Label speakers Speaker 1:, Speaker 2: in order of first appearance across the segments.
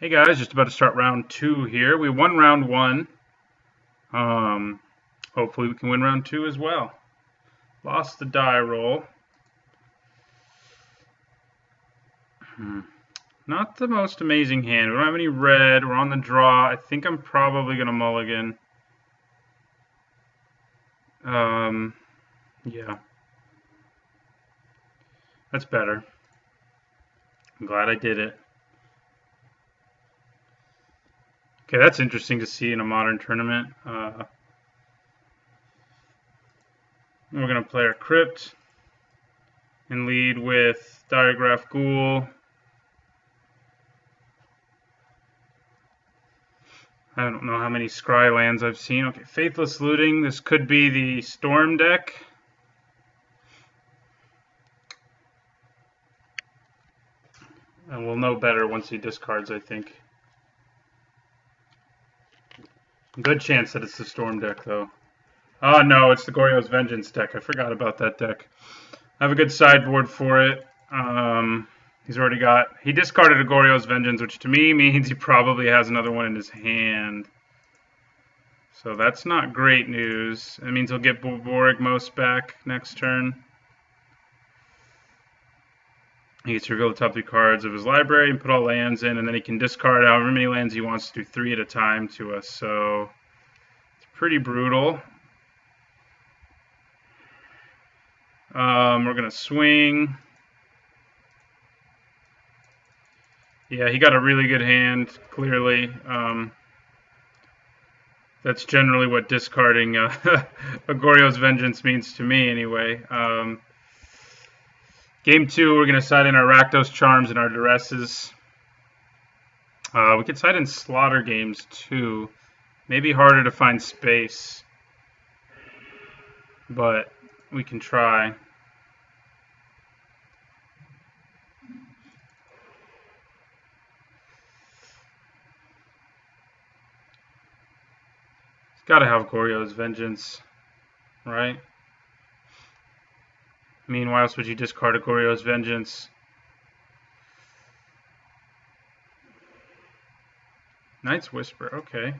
Speaker 1: Hey guys, just about to start round two here. We won round one. Um, hopefully we can win round two as well. Lost the die roll. Hmm. Not the most amazing hand. We don't have any red. We're on the draw. I think I'm probably going to mulligan. Um, yeah. That's better. I'm glad I did it. Okay, that's interesting to see in a modern tournament. Uh, we're going to play our Crypt and lead with Diregraf Ghoul. I don't know how many Scry lands I've seen. Okay, Faithless Looting. This could be the Storm deck. And we'll know better once he discards, I think. Good chance that it's the Storm deck, though. Oh, no, it's the Goryo's Vengeance deck. I forgot about that deck. I have a good sideboard for it. Um, he's already got... He discarded a Goryo's Vengeance, which to me means he probably has another one in his hand. So that's not great news. It means he'll get Borborygmos back next turn. He gets to reveal the top three cards of his library and put all lands in, and then he can discard however many lands he wants to do three at a time to us. So it's pretty brutal. Um, we're going to swing. Yeah, he got a really good hand, clearly. Um, that's generally what discarding uh, a Goryo's Vengeance means to me, anyway. Um, Game two, we're going to side in our Rakdos Charms and our Duresses. Uh, we could side in Slaughter Games too. Maybe harder to find space, but we can try. It's got to have Goryo's Vengeance, right? I mean, why else would you discard a Vengeance? Night's Whisper, okay.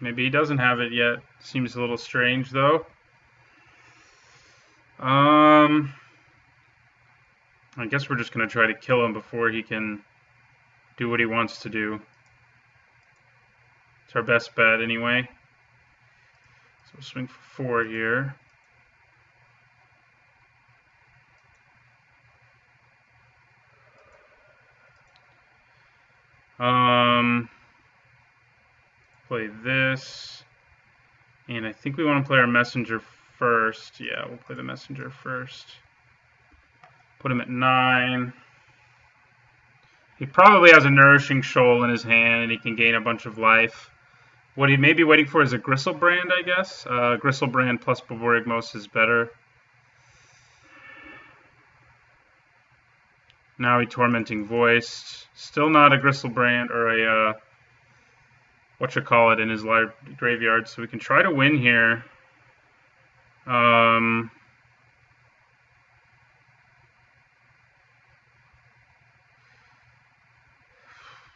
Speaker 1: Maybe he doesn't have it yet. Seems a little strange, though. Um, I guess we're just going to try to kill him before he can do what he wants to do. It's our best bet, anyway. So we'll swing for four here. Um, play this. And I think we want to play our messenger first. Yeah, we'll play the messenger first. Put him at 9. He probably has a Nourishing Shoal in his hand, and he can gain a bunch of life. What he may be waiting for is a Griselbrand, I guess. Uh, Griselbrand plus Borborygmos is better. Now he Tormenting Voice. Still not a Griselbrand or a, uh, what you call it, in his graveyard. So we can try to win here. Um,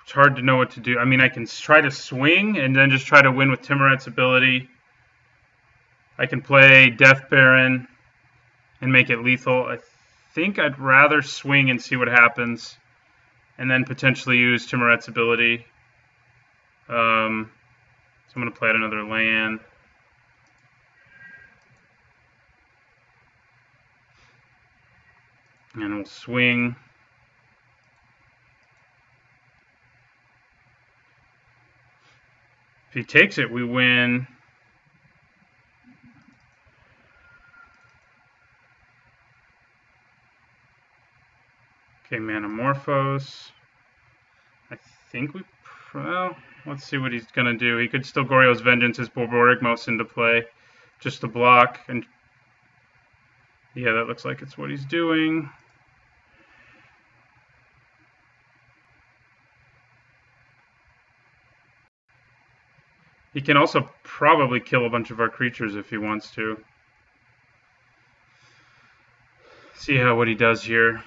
Speaker 1: it's hard to know what to do. I mean, I can try to swing and then just try to win with Tymaret's ability. I can play Death Baron and make it lethal. I think I'd rather swing and see what happens, and then potentially use Tymaret's ability. Um, so I'm going to play out another land. And we'll swing. If he takes it, we win. Okay, Manamorphose. I think we, well, let's see what he's going to do. He could still Goryo's Vengeance his Borborygmos into play, just to block. And yeah, that looks like it's what he's doing. He can also probably kill a bunch of our creatures if he wants to. See how what he does here.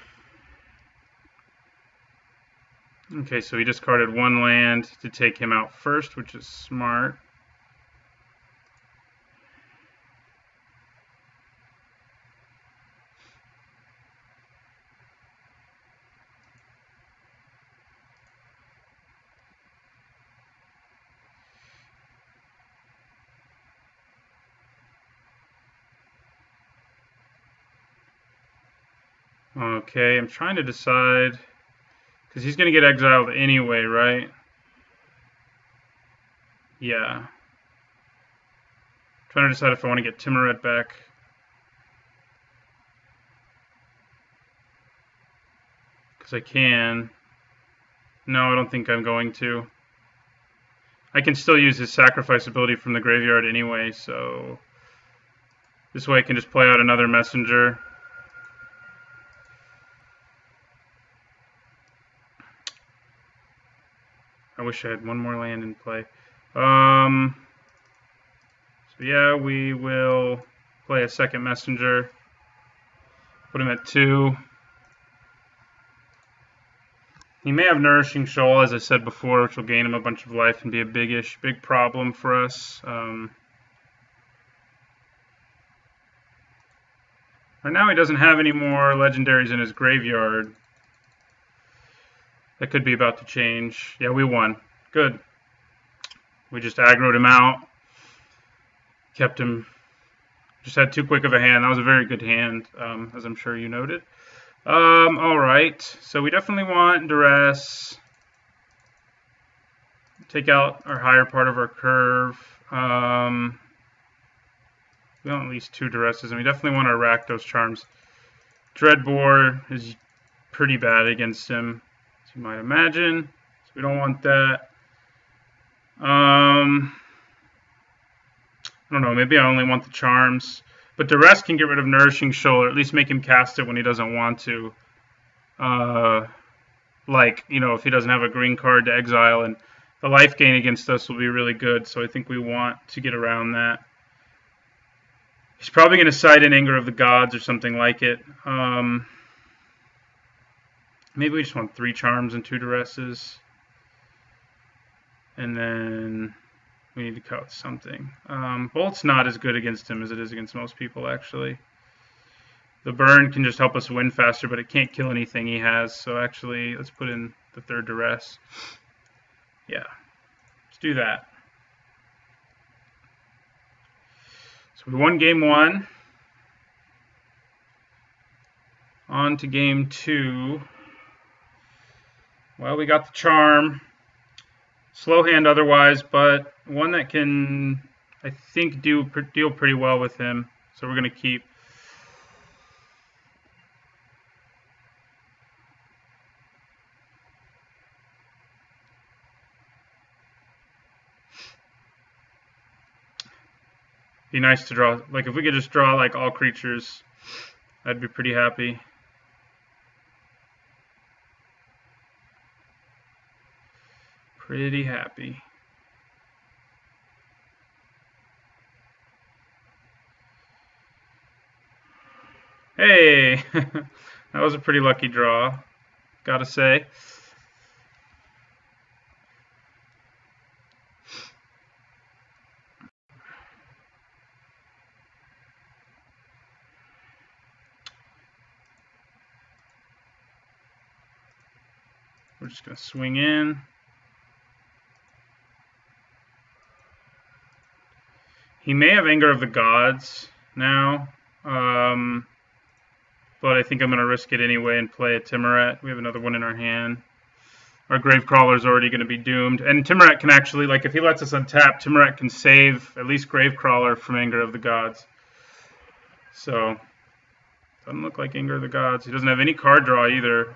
Speaker 1: Okay, so he discarded one land to take him out first, which is smart. Okay, I'm trying to decide because he's going to get exiled anyway, right? Yeah. trying to decide if I want to get Tymaret back. Because I can. No, I don't think I'm going to. I can still use his sacrifice ability from the graveyard anyway, so... This way I can just play out another messenger. Wish I had one more land in play. Um, so yeah, we will play a second messenger. Put him at two. He may have Nourishing Shoal, as I said before, which will gain him a bunch of life and be a big-ish, big problem for us. Um, right now he doesn't have any more legendaries in his graveyard. That could be about to change. Yeah, we won. Good. We just aggroed him out. Kept him. Just had too quick of a hand. That was a very good hand, um, as I'm sure you noted. Um, all right. So we definitely want duress. Take out our higher part of our curve. Um, we want at least two duresses, and we definitely want to Rakdos charms. Dreadbore is pretty bad against him you might imagine. So we don't want that. Um, I don't know, maybe I only want the charms. But the rest can get rid of Nourishing Shoal, or at least make him cast it when he doesn't want to. Uh, like, you know, if he doesn't have a green card to exile, and the life gain against us will be really good, so I think we want to get around that. He's probably going to side in Anger of the Gods or something like it. Um, Maybe we just want three charms and two duresses. And then we need to cut something. Um, Bolt's not as good against him as it is against most people, actually. The burn can just help us win faster, but it can't kill anything he has. So actually, let's put in the third duress. Yeah, let's do that. So we won game one. On to game two. Well, we got the charm. Slow hand otherwise, but one that can, I think, do deal pretty well with him. So we're going to keep. Be nice to draw. Like, if we could just draw, like, all creatures, I'd be pretty happy. Pretty happy. Hey, that was a pretty lucky draw, gotta say. We're just going to swing in. He may have Anger of the Gods now, um, but I think I'm going to risk it anyway and play a Tymaret. We have another one in our hand. Our Gravecrawler is already going to be doomed. And Tymaret can actually, like, if he lets us untap, Tymaret can save at least Gravecrawler from Anger of the Gods. So, doesn't look like Anger of the Gods. He doesn't have any card draw either.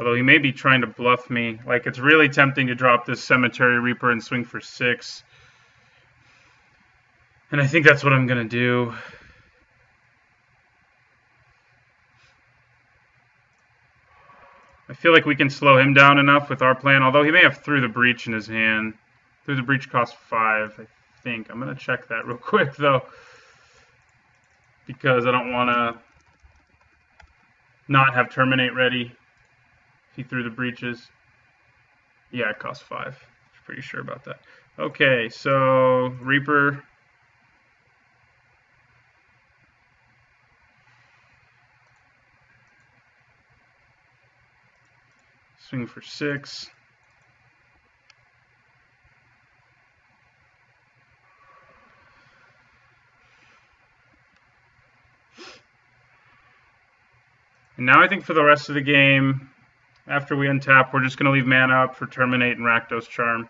Speaker 1: Although he may be trying to bluff me. Like, it's really tempting to drop this Cemetery Reaper and swing for six. And I think that's what I'm going to do. I feel like we can slow him down enough with our plan, although he may have Through the Breach in his hand. Through the Breach costs 5, I think. I'm going to check that real quick, though, because I don't want to not have Terminate ready if he threw the breaches. Yeah, it costs five. Pretty sure about that. Okay, so Reaper. Swing for six. And now I think for the rest of the game, after we untap, we're just going to leave mana up for Terminate and Rakdos Charm.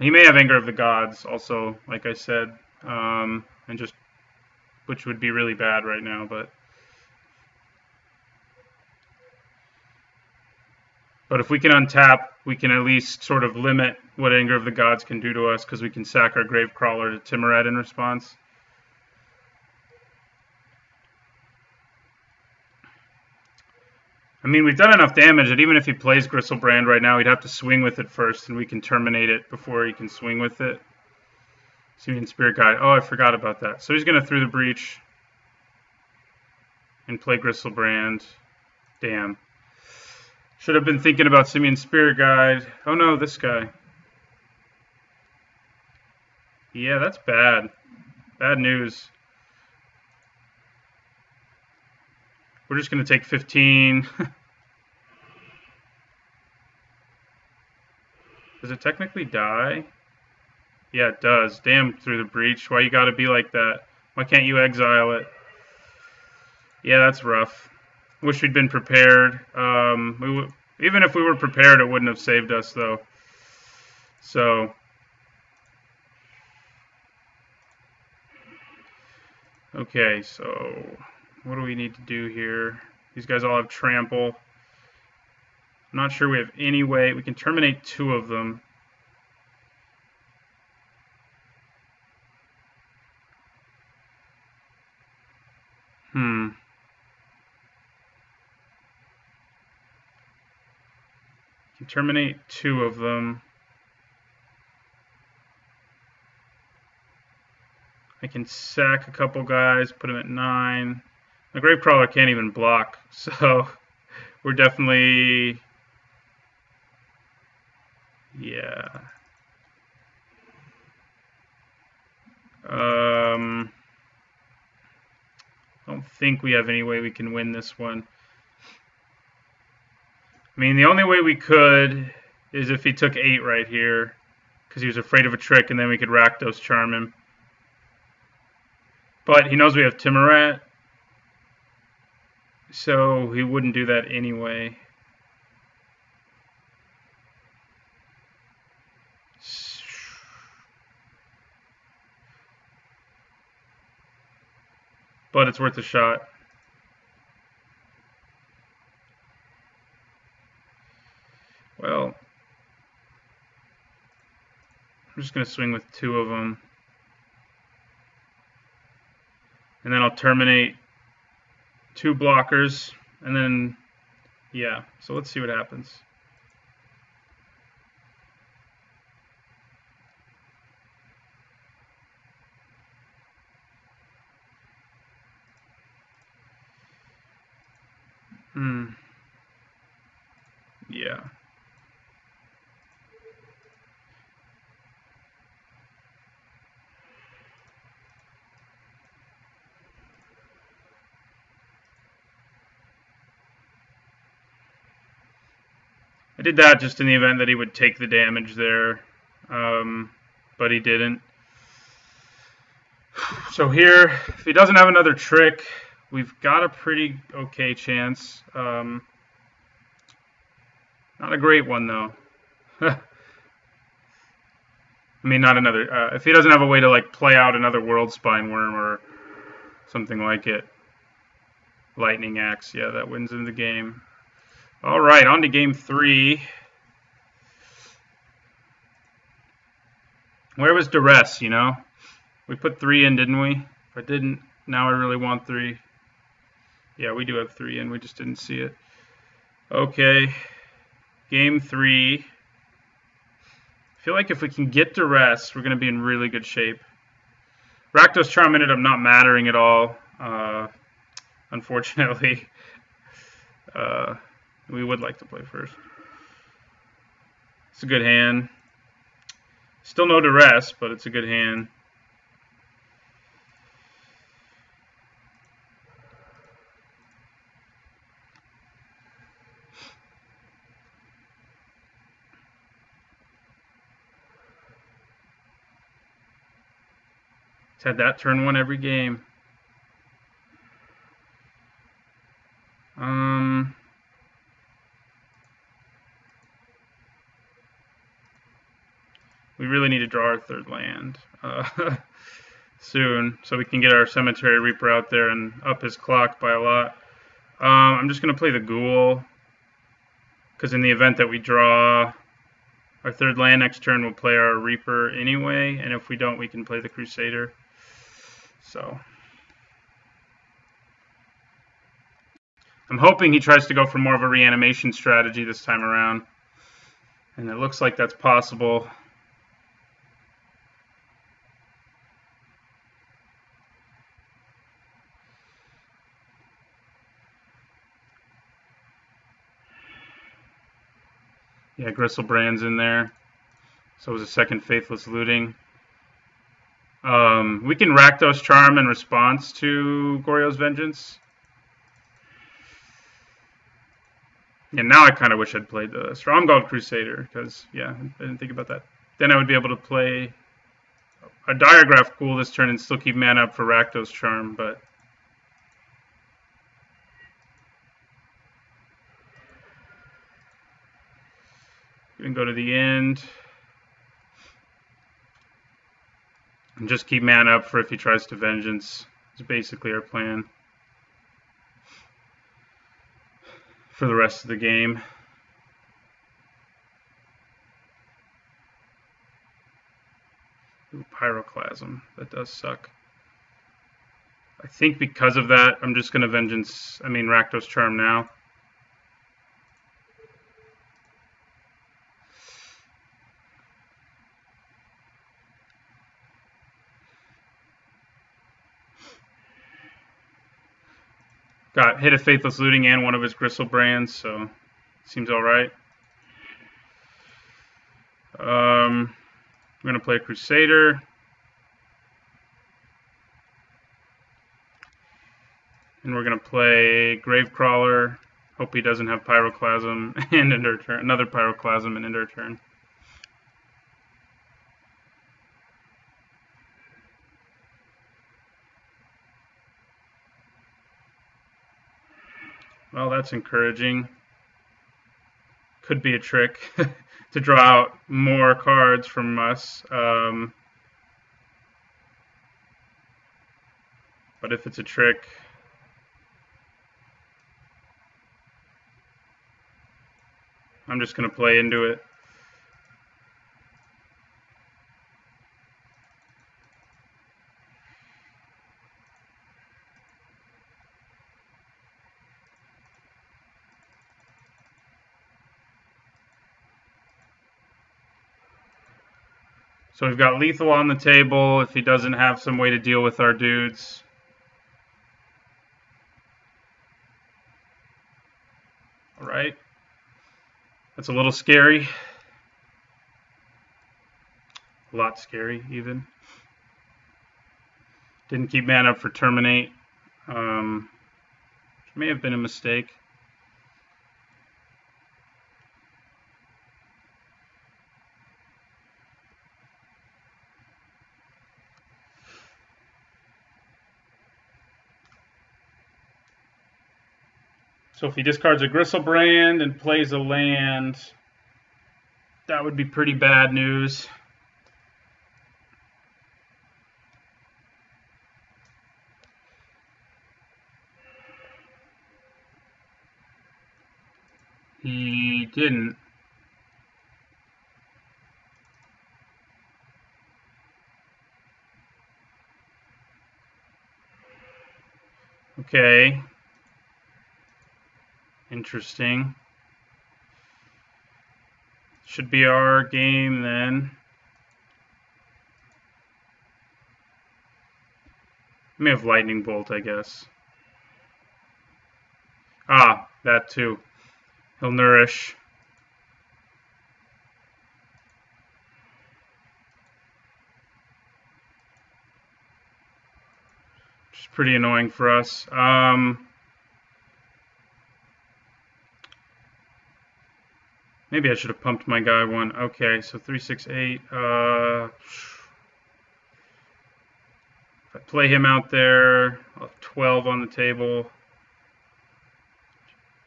Speaker 1: He may have Anger of the Gods also, like I said, um, and just which would be really bad right now, but but if we can untap, we can at least sort of limit what Anger of the Gods can do to us because we can sack our Gravecrawler to Tymaret in response. I mean, we've done enough damage that even if he plays Griselbrand right now, he'd have to swing with it first, and we can terminate it before he can swing with it. Simian Spirit Guide. Oh, I forgot about that. So he's going to through the breach and play Griselbrand. Damn. Should have been thinking about Simian Spirit Guide. Oh no, this guy. Yeah, that's bad. Bad news. We're just going to take 15. does it technically die? Yeah, it does. Damn, through the breach. Why you got to be like that? Why can't you exile it? Yeah, that's rough. Wish we'd been prepared. Um, we even if we were prepared, it wouldn't have saved us, though. So... Okay, so what do we need to do here? These guys all have trample. I'm not sure we have any way. We can terminate two of them. Hmm. Terminate two of them. I can sack a couple guys, put them at nine. The Gravecrawler can't even block, so we're definitely... Yeah. Um, I don't think we have any way we can win this one. I mean, the only way we could is if he took 8 right here, because he was afraid of a trick, and then we could Rakdos charm him. But he knows we have Tymaret, so he wouldn't do that anyway. But it's worth a shot. Well, I'm just going to swing with two of them. And then I'll terminate two blockers, and then, yeah, so let's see what happens. Hmm. Yeah. I did that just in the event that he would take the damage there, um, but he didn't. So here, if he doesn't have another trick, we've got a pretty okay chance. Um, not a great one, though. I mean, not another. Uh, if he doesn't have a way to like play out another Worldspine Wurm or something like it, lightning axe, yeah, that wins in the game. All right, on to game three. Where was duress, you know? We put three in, didn't we? If I didn't, now I really want three. Yeah, we do have three in, we just didn't see it. Okay, game three. I feel like if we can get duress, we're going to be in really good shape. Rakdos Charm ended up not mattering at all, uh, unfortunately. Uh, we would like to play first. It's a good hand. Still no duress, but it's a good hand. It's had that turn one every game. Um, we really need to draw our third land uh, soon so we can get our Cemetery Reaper out there and up his clock by a lot. Um, I'm just going to play the Ghoul because in the event that we draw our third land next turn, we'll play our Reaper anyway, and if we don't, we can play the Crusader. So I'm hoping he tries to go for more of a reanimation strategy this time around. And it looks like that's possible. Yeah, Griselbrand's in there. So it was a second Faithless Looting. Um, we can Rakdos Charm in response to Goryo's Vengeance. And now I kind of wish I'd played the Stromgarde Crusader, because, yeah, I didn't think about that. Then I would be able to play a Diregraf Ghoul this turn and still keep mana up for Rakdos Charm, but... We can go to the end. And just keep man up for if he tries to vengeance. It's basically our plan for the rest of the game. Ooh, Pyroclasm. That does suck. I think because of that, I'm just going to Vengeance, I mean Rakdos Charm now. Got hit a Faithless Looting and one of his Griselbrands, so seems all right. Um, we're going to play Crusader. And we're going to play Gravecrawler. Hope he doesn't have Pyroclasm and Ender turn, another Pyroclasm and Ender turn. That's encouraging. Could be a trick to draw out more cards from us. Um, but if it's a trick, I'm just going to play into it. So we've got lethal on the table if he doesn't have some way to deal with our dudes. All right. That's a little scary. A lot scary, even. Didn't keep man up for terminate. Um, may have been a mistake. So if he discards a Griselbrand and plays a land, that would be pretty bad news. He didn't. Okay. Interesting. Should be our game then. May have lightning bolt, I guess. Ah, that too. He'll nourish. Which is pretty annoying for us. Um, maybe I should have pumped my guy one. Okay, so 368. Uh, if I play him out there, I'll have 12 on the table.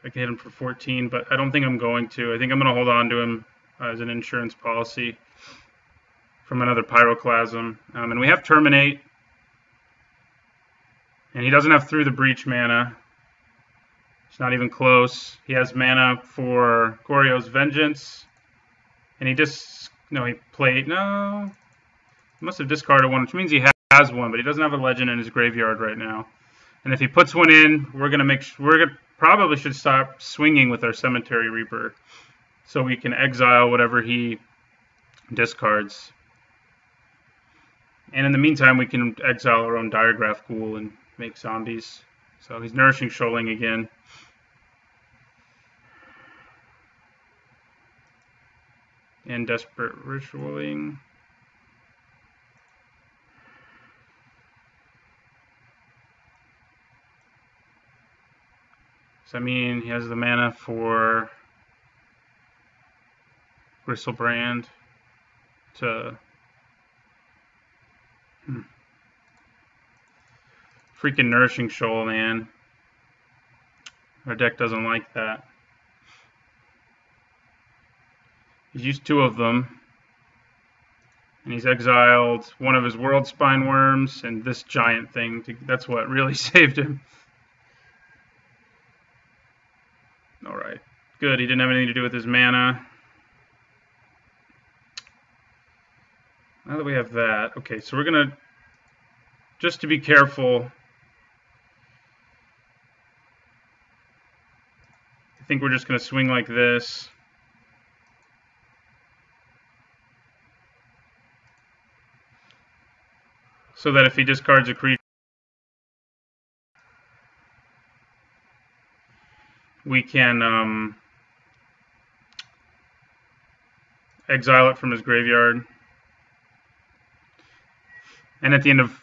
Speaker 1: I can hit him for 14, but I don't think I'm going to. I think I'm going to hold on to him as an insurance policy from another Pyroclasm. Um, and we have Terminate. And he doesn't have Through the Breach mana. It's not even close. He has mana for Goryo's Vengeance. And he just, no, he played, no. He must have discarded one, which means he has one, but he doesn't have a legend in his graveyard right now. And if he puts one in, we're going to make, we're going to, probably should stop swinging with our Cemetery Reaper so we can exile whatever he discards. And in the meantime, we can exile our own Diregraf Ghoul and make zombies. So he's Nourishing Shoaling again. And Desperate Ritualing. So I mean, he has the mana for Griselbrand to hmm. freaking Nourishing Shoal, man. Our deck doesn't like that. He's used two of them. And he's exiled one of his Worldspine Wurms and this giant thing. To, that's what really saved him. Alright. Good, he didn't have anything to do with his mana. Now that we have that, okay, so we're going to, just to be careful, I think we're just going to swing like this. So that if he discards a creature, we can um, exile it from his graveyard. And at the end of,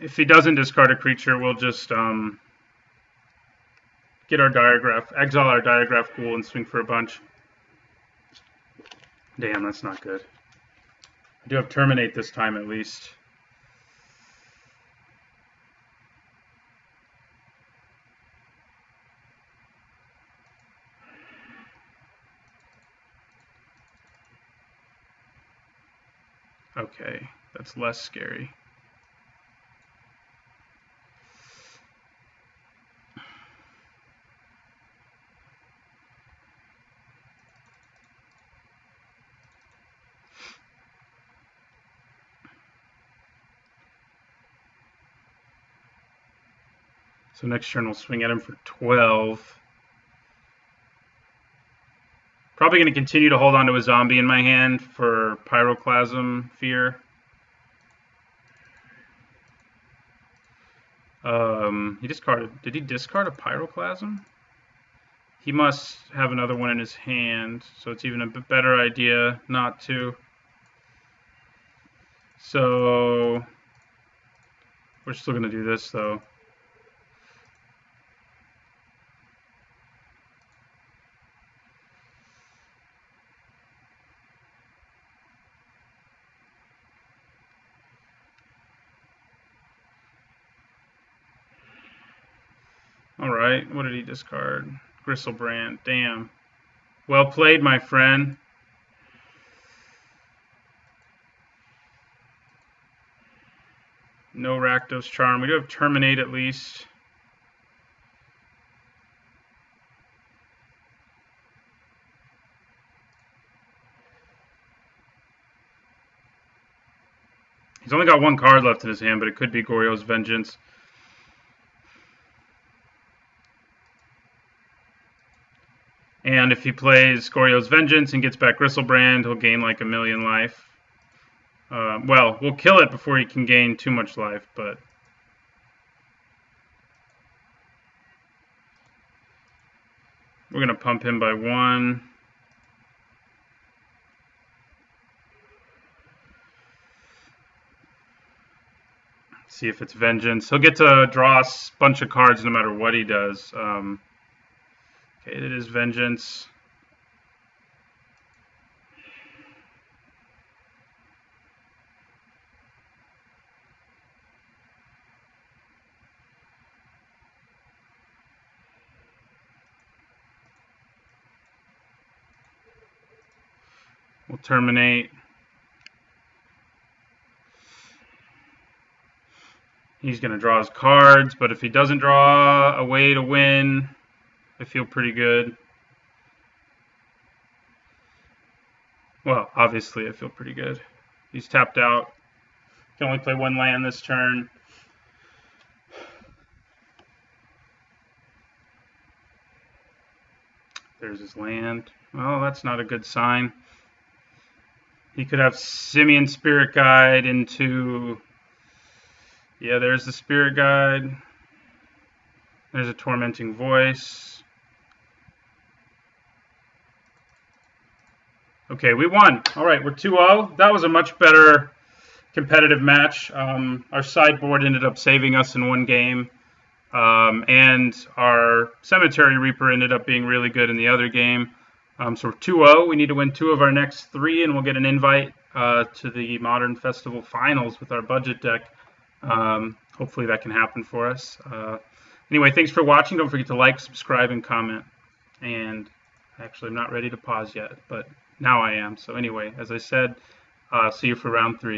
Speaker 1: if he doesn't discard a creature, we'll just um, get our Diregraf, exile our Diregraf Ghoul and swing for a bunch. Damn, that's not good. I do have Terminate this time at least. Okay. That's less scary. So next turn we'll swing at him for 12. Probably going to continue to hold on to a zombie in my hand for Pyroclasm Fear. Um, he discarded. Did he discard a pyroclasm? He must have another one in his hand, so it's even a better idea not to. So we're still going to do this though. Right? What did he discard? Griselbrand. Damn. Well played, my friend. No Rakdos Charm. We do have Terminate at least. He's only got one card left in his hand, but it could be Goryo's Vengeance. And if he plays Goryo's Vengeance and gets back Griselbrand, he'll gain like a million life. Uh, well, we'll kill it before he can gain too much life, but... We're going to pump him by one. See if it's Vengeance. He'll get to draw a bunch of cards no matter what he does. Um, okay, it is Vengeance. We'll terminate. He's going to draw his cards, but if he doesn't draw a way to win, I feel pretty good. Well, obviously I feel pretty good. He's tapped out. Can only play one land this turn. There's his land. Well, that's not a good sign. He could have Simian Spirit Guide into. Yeah, there's the Spirit Guide. There's a Tormenting Voice. Okay, we won. All right, we're 2 0. That was a much better competitive match. Um, our sideboard ended up saving us in one game. Um, and our Cemetery Reaper ended up being really good in the other game. Um, so we're 2-0. We need to win two of our next three, and we'll get an invite uh, to the Modern Festival Finals with our budget deck. Um, hopefully that can happen for us. Uh, anyway, thanks for watching. Don't forget to like, subscribe, and comment. And actually, I'm not ready to pause yet, but now I am. So anyway, as I said, uh, see you for round three.